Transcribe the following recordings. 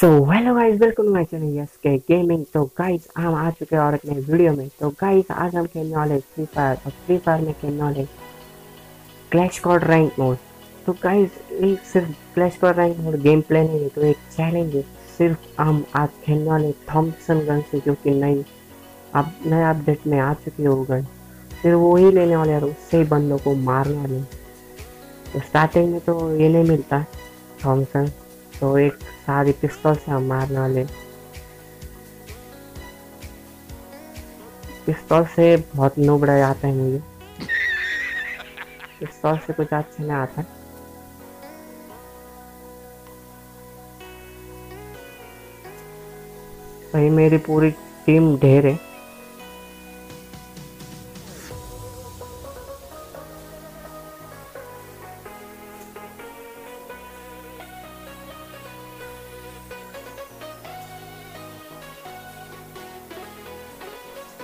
So hello guys welcome my channel yes K gaming तो guys हम आ चुके हैं और नए वीडियो में तो गाइस आज हम खेलने वाले फ्री फायर और फ्री फायर में खेलने वाले क्लैश कॉर्ड रैंक मोड तो गाइस एक सिर्फ़ क्लैश कॉर्ड रैंक मोड गेम प्ले नहीं है तो एक चैलेंज है। सिर्फ़ हम आज खेलने वाले थॉम्पसन गन से जो कि नई अब नए अपडेट में आ चुकी है गन फिर वो ही लेने वाले और उससे ही बंदों को मारने वाले तो स्टार्टिंग में तो ये नहीं मिलता थॉम्सन तो एक सारी पिस्तौल से हम मारने वाले पिस्तौल से बहुत नुबड़ा आता है मुझे पिस्तौल से कुछ अच्छा नहीं आता भाई मेरी पूरी टीम ढेर है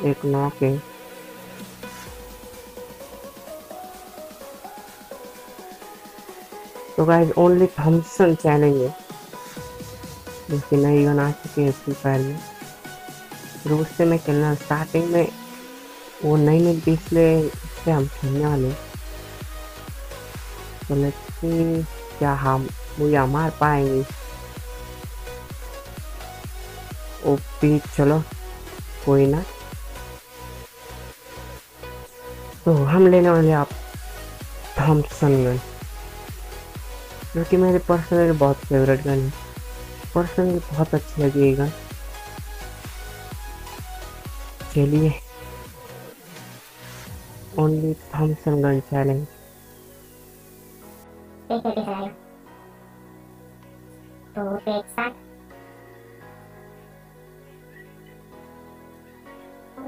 एक नॉक है। तो गाइस ओनली थॉमसन चैलेंज है। जिसकी नई गन आ चुकी है फ्री फायर में। फिर उससे मैं खेलना स्टार्टिंग में वो नहीं मिलती इसलिए इससे हम खेलने वाले तो लेट्स क्या हम वो या मार पाएँगे। ओपी चलो, कोई ना। तो हम लेने वाले आप थॉमसन गन जो कि मेरे पर्सनली बहुत फेवरेट गन है। पर्सनली बहुत अच्छी लगी ये गन चलिए। ओनली थॉमसन गन चैलेंज तो एक साथ।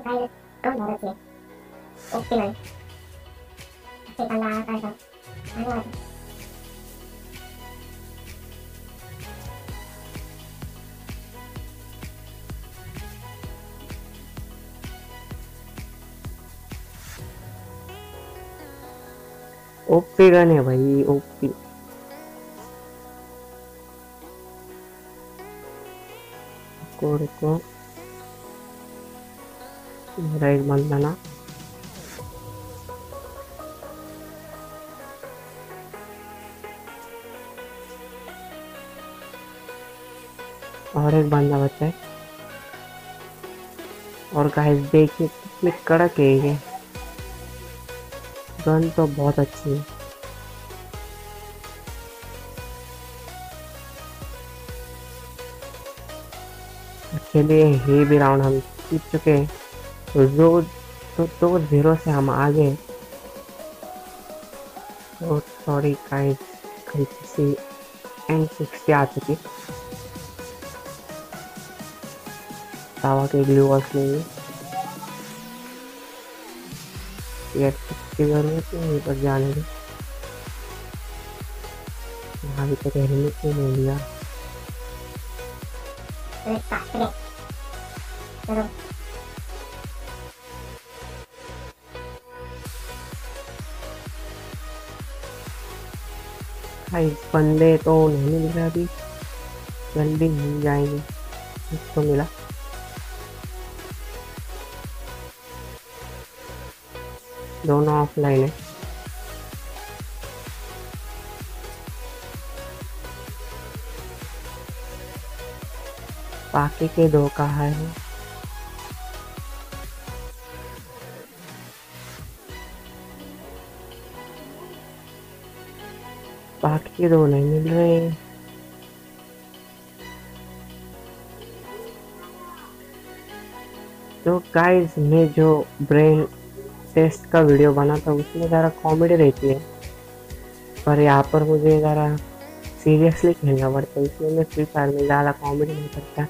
भाई हो रही है ओके नहीं अच्छे बंदा आता है सब आने वाला ओपी गन है भाई ओपी रुको रुको मेरा एक बंदा ना और एक बंदा बचा है। और गाइस देखिए कितनी कड़क है ये। गन तो बहुत अच्छी है। चलिए, ये भी राउंड हम जीत चुके हैं। तो दो तो दो ज़ीरो से हम आगे तो सॉरी गाइस किसी एन सिक्सटी आ चुकी। तावा के ग्लू वॉश लेंगे ये की ज़रूरत है यहीं पर जाने की यहाँ भी तो हेलमेट नहीं भाई बंदे तो नहीं मिल रहे अभी। जल्दी मिल जाएँगे। तो मिला। दोनों ऑफलाइन है। बाकी के दो कहा है। बाकी के दो नहीं मिल रहे तो गाइस मैं जो ब्रेन टेस्ट का वीडियो बना था, उसमें ज़रा कॉमेडी रहती है। पर यहाँ पर मुझे ज़रा सीरियसली खेलना पड़ता है, इसलिए मैं फ्री फायर में ज़्यादा कॉमेडी नहीं करता।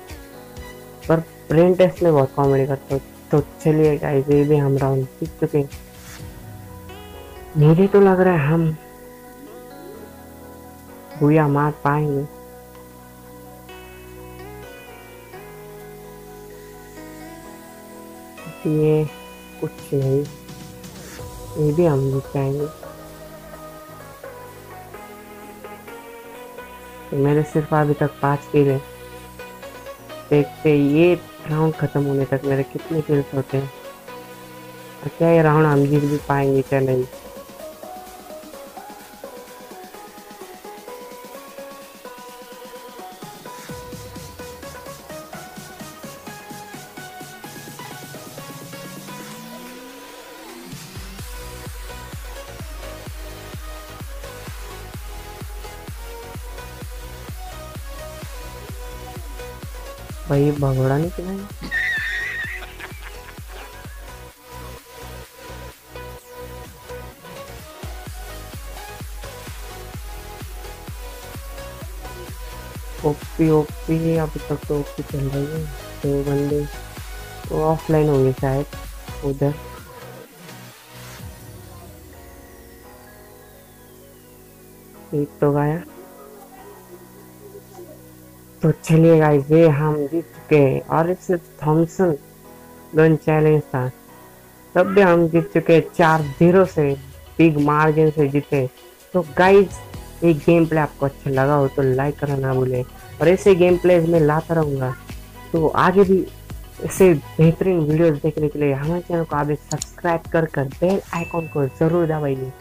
पर ब्रेन टेस्ट में बहुत कॉमेडी करता हूँ। तो चलिए गाइस ये भी हम राउंड जीत चुके हैं। मुझे तो लग रहा है हम भूया मार पाएँगे। ये कुछ नहीं। ये भी हम जीत जाएँगे। तो मेरे सिर्फ़ अभी तक पाँच किल है देखते ये राउंड खत्म होने तक मेरे कितने किल्स होते हैं। और क्या ये राउंड हम जीत भी पाएँगे क्या नहीं भाई भगोड़ा नहीं चलाएँगे ओपी ओपी अभी तक तो ओपी चल रही है। दो बंदे, वो ऑफलाइन होंगे शायद, उधर। एक तो गाया तो चलिए गाइस ये हम जीत चुके हैं। और इससे थॉमसन गन चैलेंज था। तब भी हम जीत चुके हैं चार ज़ीरो से बिग मार्जिन से जीते। तो गाइस ये गेम प्ले आपको अच्छा लगा हो तो लाइक करना ना भूलें। और ऐसे गेम प्ले मैं लाता रहूँगा। तो आगे भी ऐसे बेहतरीन वीडियोस देखने के लिए हमारे चैनल को आप सब्सक्राइब कर कर बेल आइकॉन को ज़रूर दबाइए।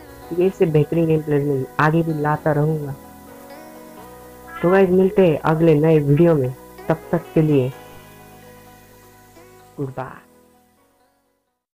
ऐसे बेहतरीन गेम प्ले में आगे भी लाता रहूँगा। तो गाइज़ मिलते हैं अगले नए वीडियो में। तब तक के लिए गुड बाय